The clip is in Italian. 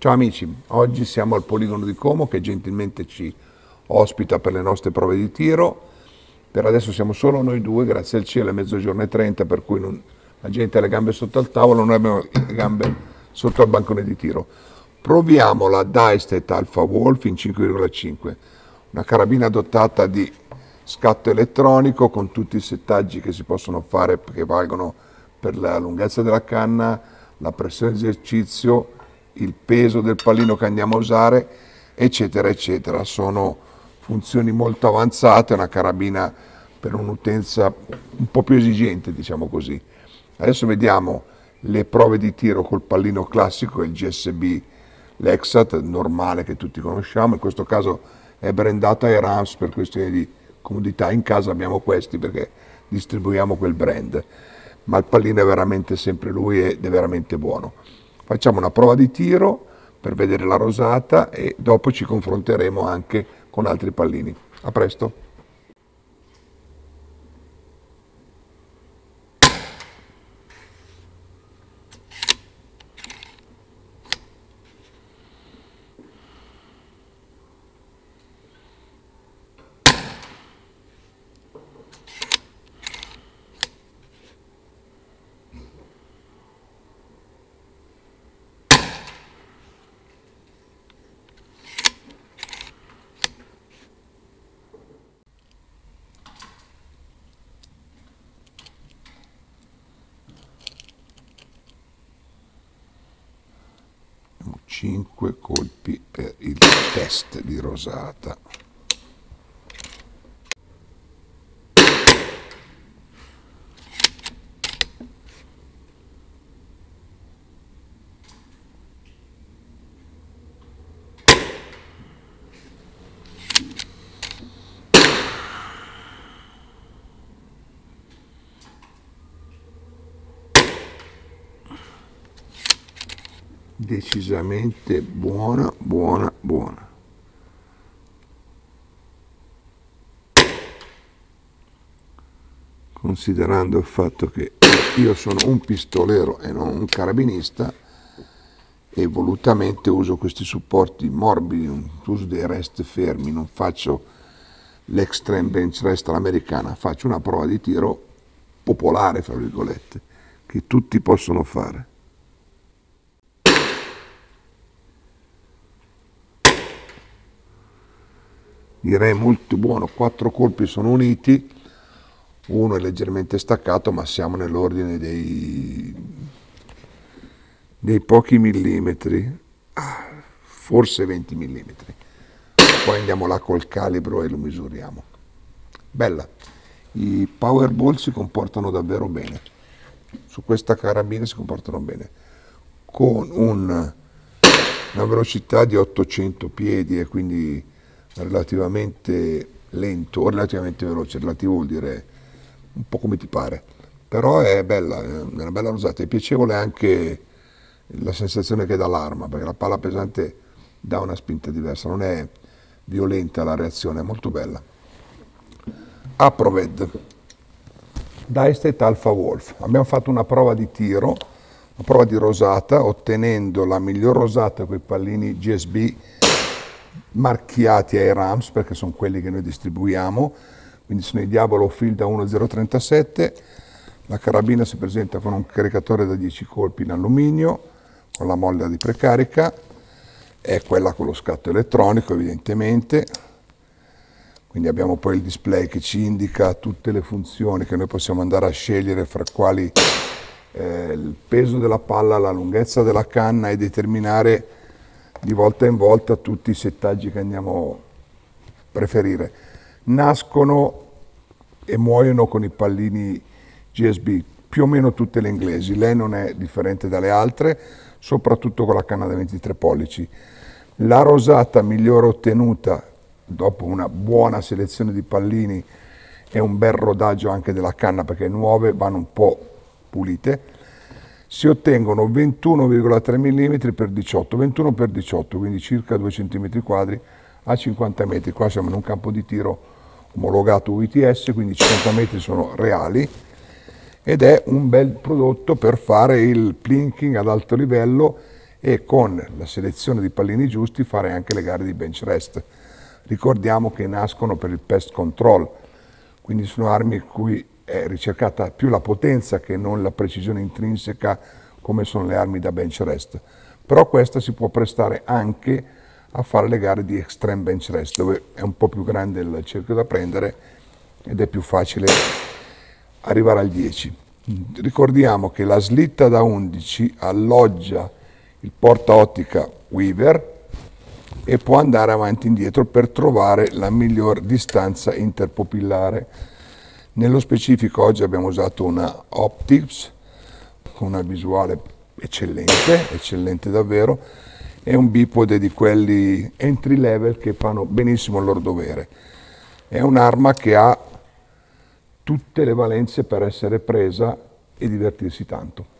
Ciao amici, oggi siamo al poligono di Como che gentilmente ci ospita per le nostre prove di tiro. Per adesso siamo solo noi due, grazie al cielo, è mezzogiorno e 30, per cui non, la gente ha le gambe sotto al tavolo, noi abbiamo le gambe sotto al bancone di tiro. Proviamo la Dystat Alpha Wolf in 5,5, una carabina dotata di scatto elettronico con tutti i settaggi che si possono fare che valgono per la lunghezza della canna, la pressione di esercizio, il peso del pallino che andiamo a usare, eccetera, eccetera. Sono funzioni molto avanzate, una carabina per un'utenza un po' più esigente, diciamo così. Adesso vediamo le prove di tiro col pallino classico, il GSB Lexat, normale che tutti conosciamo, in questo caso è brandato ai Rams per questioni di comodità, in casa abbiamo questi perché distribuiamo quel brand, ma il pallino è veramente sempre lui ed è veramente buono. Facciamo una prova di tiro per vedere la rosata e dopo ci confronteremo anche con altri pallini. A presto! 5 colpi per il test di rosata. Decisamente buona, buona, buona. Considerando il fatto che io sono un pistolero e non un carabinista e volutamente uso questi supporti morbidi, uso dei rest fermi, non faccio l'extreme bench rest all'americana, faccio una prova di tiro popolare, fra virgolette, che tutti possono fare. Direi molto buono, quattro colpi sono uniti, uno è leggermente staccato ma siamo nell'ordine dei, dei pochi millimetri, ah, forse 20 millimetri, poi andiamo là col calibro e lo misuriamo. Bella, i Powerball si comportano davvero bene, su questa carabina si comportano bene, con un, una velocità di 800 piedi e quindi relativamente lento o relativamente veloce, relativo vuol dire un po' come ti pare, però è bella, è una bella rosata, è piacevole anche la sensazione che dà l'arma, perché la palla pesante dà una spinta diversa, non è violenta la reazione, è molto bella. Aproved, Dystate Alpha Wolf, abbiamo fatto una prova di tiro, una prova di rosata, ottenendo la miglior rosata con i pallini GSB marchiati ai Rams perché sono quelli che noi distribuiamo, quindi sono i Diabolo Field da 1037, la carabina si presenta con un caricatore da 10 colpi in alluminio, con la molla di precarica, è quella con lo scatto elettronico evidentemente, quindi abbiamo poi il display che ci indica tutte le funzioni che noi possiamo andare a scegliere fra quali eh, il peso della palla, la lunghezza della canna e determinare di volta in volta tutti i settaggi che andiamo a preferire. Nascono e muoiono con i pallini GSB, più o meno tutte le inglesi. Lei non è differente dalle altre, soprattutto con la canna da 23 pollici. La rosata migliore ottenuta dopo una buona selezione di pallini e un bel rodaggio anche della canna perché nuove vanno un po' pulite si ottengono 21,3 mm per 18, 21 per 18, quindi circa 2 cm quadri a 50 metri. Qua siamo in un campo di tiro omologato UITS, quindi 50 metri sono reali ed è un bel prodotto per fare il plinking ad alto livello e con la selezione di pallini giusti fare anche le gare di bench rest. Ricordiamo che nascono per il pest control, quindi sono armi cui è ricercata più la potenza che non la precisione intrinseca come sono le armi da bench rest. Però questa si può prestare anche a fare le gare di extreme bench rest, dove è un po' più grande il cerchio da prendere ed è più facile arrivare al 10. Ricordiamo che la slitta da 11 alloggia il porta ottica Weaver e può andare avanti e indietro per trovare la miglior distanza interpupillare. Nello specifico oggi abbiamo usato una Optics con una visuale eccellente, eccellente davvero, e un bipode di quelli entry level che fanno benissimo il loro dovere. È un'arma che ha tutte le valenze per essere presa e divertirsi tanto.